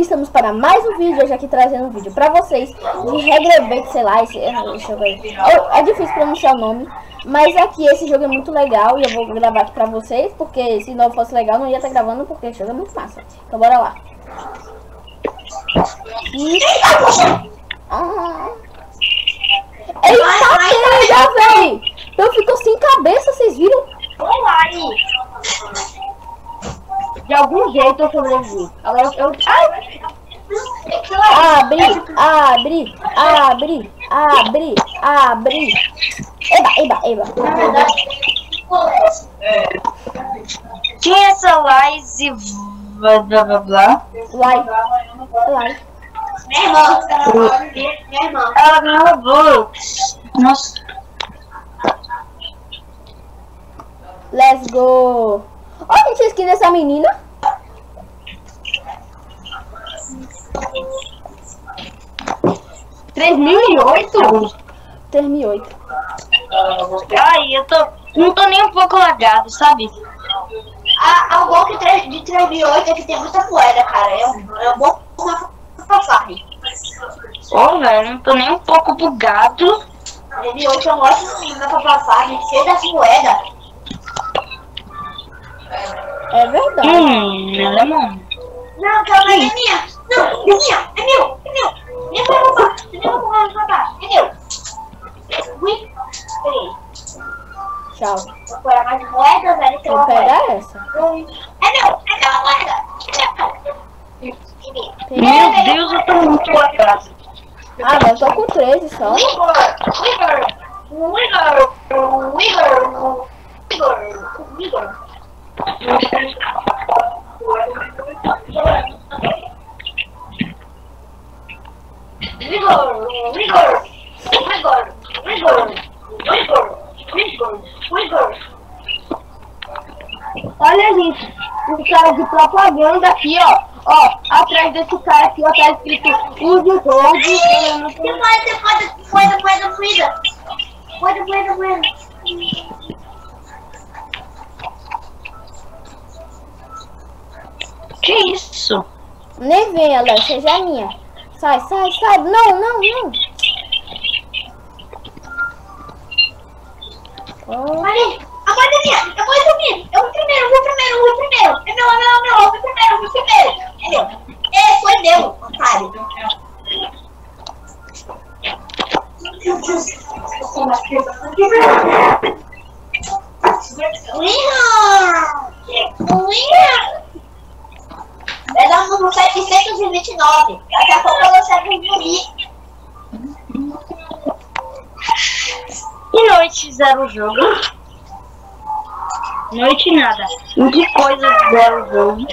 estamos para mais um vídeo, hoje aqui trazendo um vídeo pra vocês de Regrebate, sei lá, esse, deixa eu ver, é, é difícil pronunciar o nome, mas aqui esse jogo é muito legal e eu vou gravar aqui pra vocês, porque se não fosse legal não ia estar gravando, porque esse jogo é muito massa. Então bora lá. E... Ah. Eita, pega, véi! Eu fico sem cabeça, vocês viram? Olá aí! De algum jeito eu sobrevivi. Agora eu. Ai! Abre, abre, abre, abre, abre. Eba, eba, eba. Na verdade, tinha essa Lize blá blá blá blá. Lai, lai. Minha irmã, minha irmã. Ela ganhou Roblox. Nossa. Let's go. Olha a skin dessa menina. Três mil e oito? 3008. Ai, eu tô. Não tô nem um pouco lagado, sabe? A, a, o bom que três- de 3.008 é que tem muita moeda, cara. É um, é um bom. Ô, velho, não tô nem um pouco bugado. 3.008 é um ótimo pra farm, cheio das moedas. É verdade. Hum, alemão. Não, calma aí, é minha. Não, é minha. É meu, é meu. Minha vai roubar. Minha vai roubar, roubar. É meu. Ui, peguei. Tchau. Vou pegar mais moedas, aí tem Vou uma moeda. pegar essa. É meu, é meu moeda. É meu. É meu. Meu Deus, eu tô muito lagado. Ah, mas eu tô com 13 só. Wigor, Wigor, Wigor, Wigor, Wigor, Wigor. Olha, gente, o cara de propaganda aqui, ó. Ó, atrás desse cara aqui, ó, tá escrito use gold. Você pode, você pode, moeda, moeda, moeda. Moeda, moeda, moeda. Que isso? Nem vem, Alex, seja minha. Sai, sai, sai. Não, não, não. Oh, Ali, a moeda é minha, é minha. Eu vou primeiro, eu vou primeiro, eu vou primeiro. É meu, é meu, é meu, eu vou primeiro, eu vou primeiro. É meu. É, foi meu, otário. Vai dar no 729. Daqui a pouco eu vou sair engolir. Que noite zero o jogo? Noite nada. Em que coisa zero o jogo?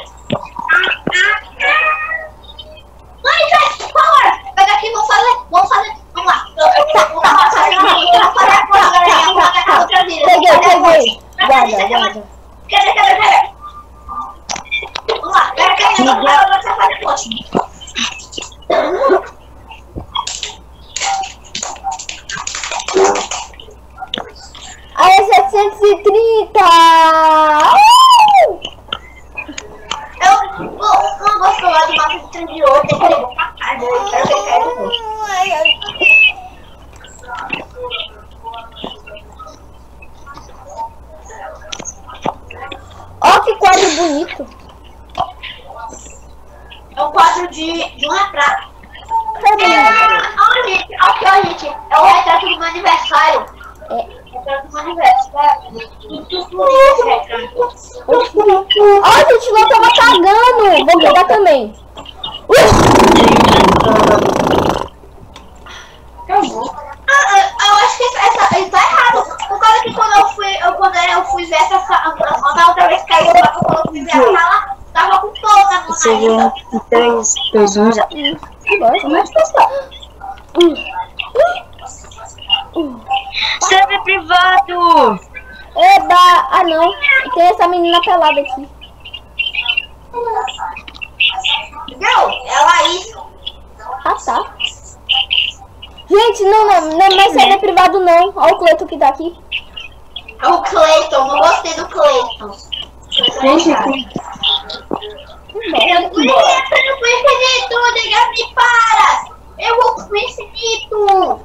Pega aqui, vamos fazer, vamos fazer, vamos lá. Vamos lá, vamos fazer, vamos fazer vamos fazer outra vida. peguei, peguei. Guarda, guarda. Cadê, cadê, cadê? Vamos lá, pega, pega, vamos lá, agora você faz depois. Aí, 730! Uh! Eu não não gosto lá de mapa de 38, tem que levar pra casa, eu quero ver cair depois. Ai, ai. Ó que quadro bonito. É um quadro de, de um retrato. Cadê? É, olha, gente, aqui, ó, gente, é o retrato do meu aniversário. É. Retrato do meu retrato. Ó, gente, não tava cagando. Vou pegar também. Ah, eu, acho que essa, essa, ele tá errado. Por causa que quando eu fui, eu, quando eu fui ver essa sala, na outra vez caiu, quando eu fui ver a sala, tava com fogo na mão Seriam ainda. três pessoas. Agora, como é que tá? Serve privado! Eba! Ah, não. Tem essa menina pelada aqui. Não, é a Laís. Ah, tá. Gente, não, não, não é mais server privado, não. Olha o Cleiton que tá aqui. É o Cleiton, não gostei do Cleiton. Gente, aqui. Embora. Fui infinito, diga me para! Eu vou pro infinito!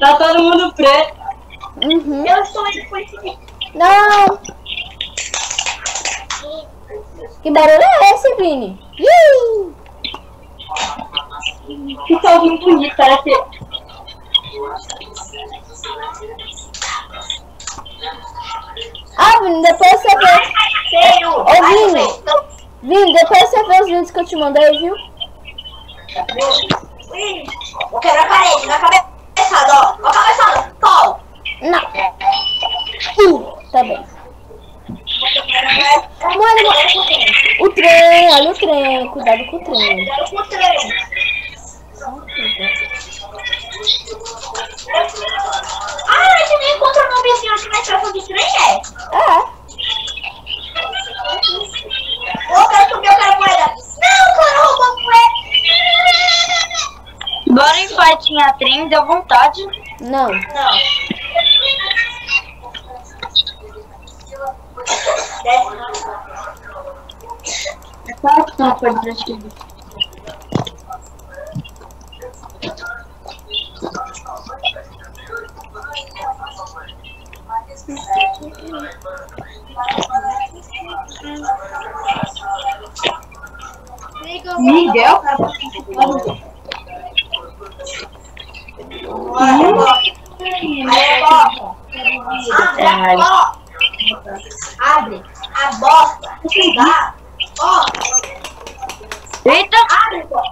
Tá todo mundo preto. Uhum. Eu estou indo pro infinito. Não! Que barulho é esse, Vini? Ih! Que salvinho bonito, parece. Ah, Vini, depois você vê. Feio! Ô, Vini. Vini, depois você vê os vídeos que eu te mandei, viu? Ui, Vou quebrar a parede, na cabeçada, ó. Ó a cabeçada, pau! Não. Uh, tá bem. Mano, o trem, olha o trem. Cuidado com o trem. Quero com o trem. Ah, a gente não encontra o nomezinho aqui na estação de trem, é? É. Ô, quero subir, eu quero moeda. Não, cara, roubou moeda. Bora em fighting a trem, deu vontade. Não. Não. Claro. Miguel? Abre a porta. Abre a. Dá. Ó, Eita! abre, pô.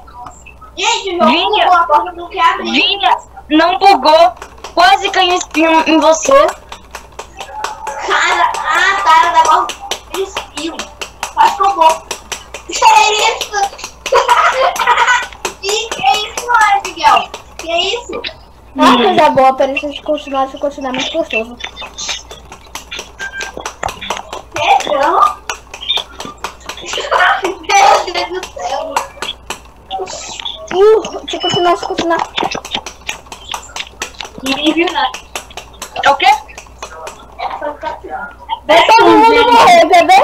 Gente, o Vinha. jogo a porta não quer abrir. Vinha! Não bugou! Quase caiu espinho em você. Cara, ah, tá, ela negócio de espinho. Quase. Que é isso? que que é isso, Miguel? Que é isso? Ah, coisa boa, peraí, deixa eu continuar, deixa eu continuar muito gostoso. Pedrão? Meu Deus do céu. Deixa eu continuar. Ninguém viu nada. É o quê? Vai todo mundo morrer, bebê?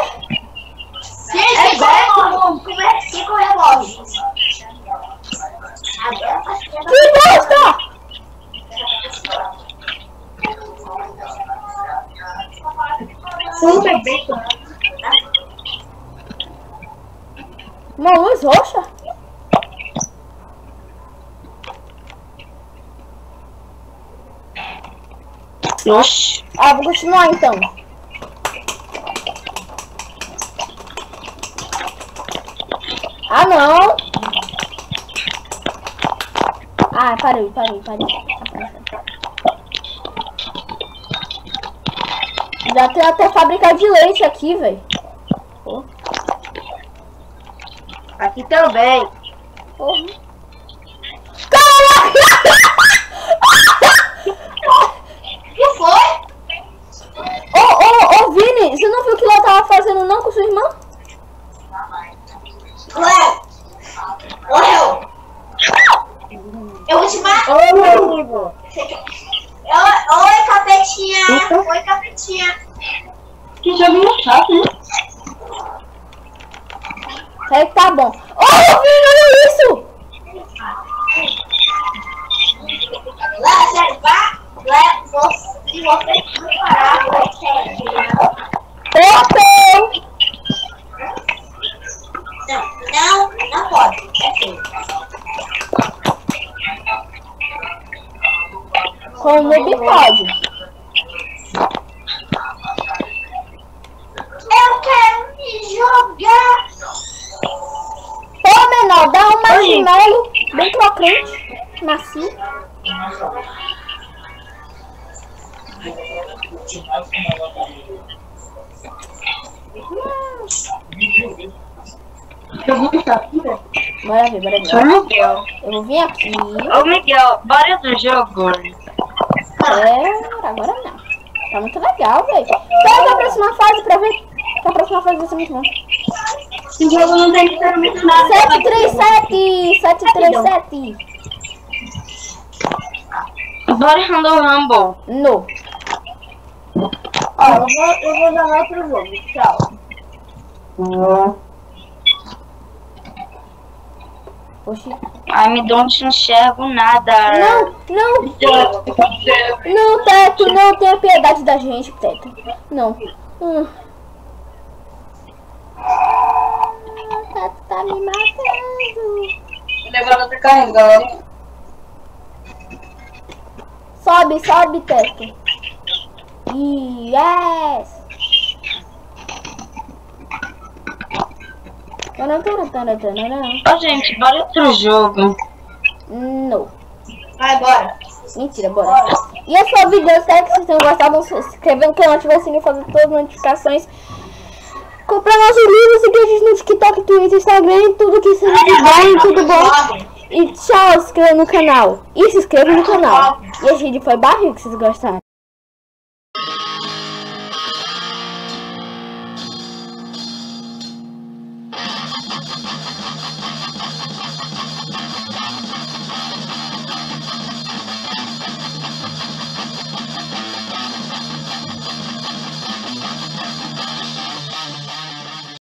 Gente, como, como é que? Agora faz tempo. Que bosta! Um bebê. Uma luz roxa? Oxi. Ah, vou continuar então. Ah, não! Ah, parei, parei, parei. Já tem até fábrica de leite aqui, velho. Aqui também. Porra. Caraca! que foi? Ô, ô, ô, Vini, você não viu o que ela tava fazendo não com sua irmã? Léo! Ô, Léo! Eu vou te matar. Ô, amigo. Oi, oi, capetinha! Oi, capetinha! Que jogo chato, né? É que tá bom. Ô, Vini, olha isso! Léo, sério, vá! Léo, você, se você não! Não, não, pode. É feio. Com o noob pode. Eu quero me jogar! Ô, menor, dá um marshmallow crocante, macio. Jogo chato, né? Bora ver, bora Ô, ver. Miguel. Eu vou vir aqui. Ô, Miguel, bora do jogo. É, agora não. Tá muito legal, velho. Pega a próxima fase pra ver. A próxima fase vai ser muito bom. Esse jogo não tem que muito nada. 737! 737! Bora Random Rumble. No. Ó, eu vou, eu vou jogar outro jogo. Tchau. Oxi. Ai, me não enxergo nada. Não, não, não, Teto, não tenha piedade da gente, Teto. Não. Hum. Teto tá me matando. O elevador tá caindo, galera. Sobe, sobe, Teto. Yes! Ó, gente, bora outro jogo. Não. Vai, bora. Mentira, bora. E esse foi o vídeo, eu espero que vocês tenham gostado. Se inscrever no canal, ativar o sininho, fazer todas as notificações. Comprar nossos livros, seguir a gente no TikTok, Twitter, Instagram, tudo que de bom, tudo bom. E tchau, se inscreva no canal. E se inscreva no canal. E esse vídeo foi barril que vocês gostaram.